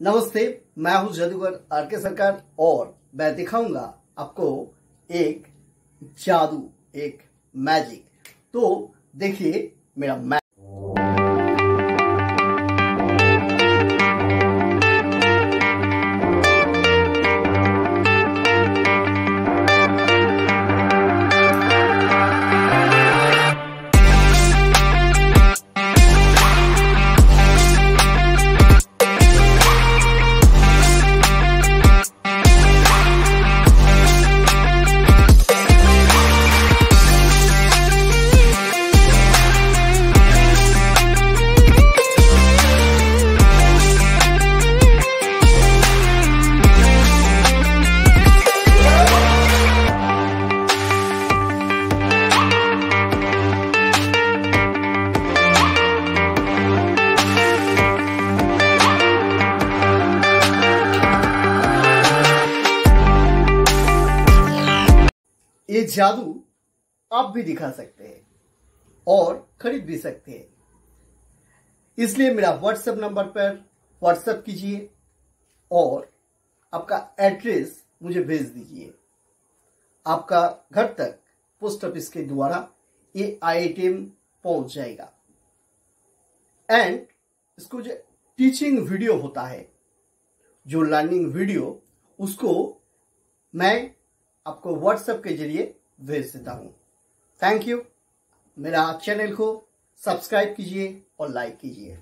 नमस्ते, मैं हूँ जादूगर आर के सरकार और मैं दिखाऊँगा आपको एक जादू, एक मैजिक तो देखिए मेरा मै ये जादू आप भी दिखा सकते हैं और खरीद भी सकते हैं। इसलिए मेरा व्हाट्सएप नंबर पर व्हाट्सएप कीजिए और आपका एड्रेस मुझे भेज दीजिए। आपका घर तक पोस्ट ऑफ़िस के द्वारा ये आइटम पहुँच जाएगा। एंड इसको जो टीचिंग वीडियो होता है, जो लर्निंग वीडियो उसको मैं आपको व्हाट्सएप के ज़रिए भेज देता हूँ। थैंक यू मेरा चैनल को सब्सक्राइब कीजिए और लाइक कीजिए।